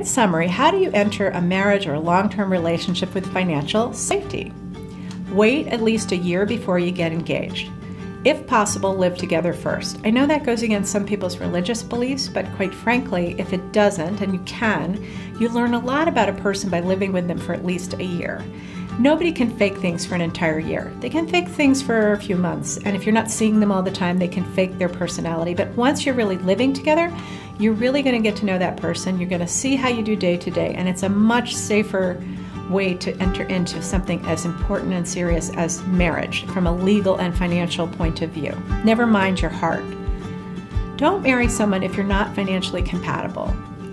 in summary, how do you enter a marriage or a long term relationship with financial safety? Wait at least a year before you get engaged. If possible, live together first. I know that goes against some people's religious beliefs, but quite frankly, if it doesn't, and you can, you learn a lot about a person by living with them for at least a year. Nobody can fake things for an entire year. They can fake things for a few months, and if you're not seeing them all the time, they can fake their personality. But once you're really living together, you're really going to get to know that person. You're going to see how you do day to day, and it's a much safer way to enter into something as important and serious as marriage from a legal and financial point of view. Never mind your heart. Don't marry someone if you're not financially compatible.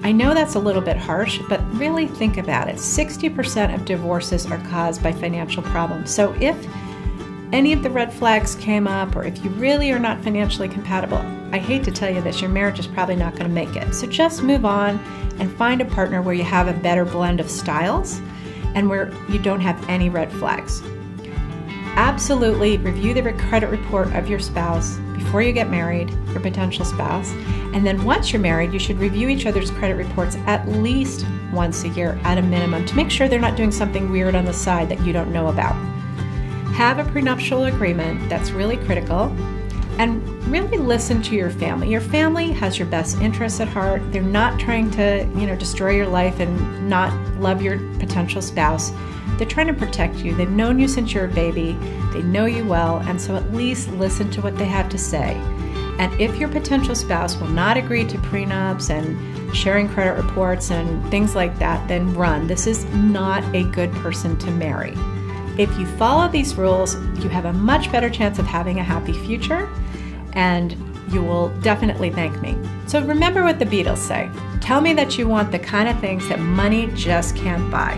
I know that's a little bit harsh, but really think about it. 60% of divorces are caused by financial problems. So if any of the red flags came up, or if you really are not financially compatible, I hate to tell you this, your marriage is probably not going to make it. So just move on and find a partner where you have a better blend of styles and where you don't have any red flags. Absolutely review the credit report of your spouse before you get married, your potential spouse. And then once you're married, you should review each other's credit reports at least once a year at a minimum to make sure they're not doing something weird on the side that you don't know about. Have a prenuptial agreement, that's really critical and really listen to your family. Your family has your best interests at heart. They're not trying to, you know, destroy your life and not love your potential spouse. They're trying to protect you. They've known you since you're a baby. They know you well, and so at least listen to what they have to say. And if your potential spouse will not agree to prenups and sharing credit reports and things like that, then run. This is not a good person to marry. If you follow these rules, you have a much better chance of having a happy future and you will definitely thank me. So remember what the Beatles say tell me that you want the kind of things that money just can't buy.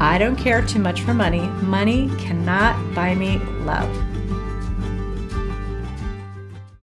I don't care too much for money. Money cannot buy me love.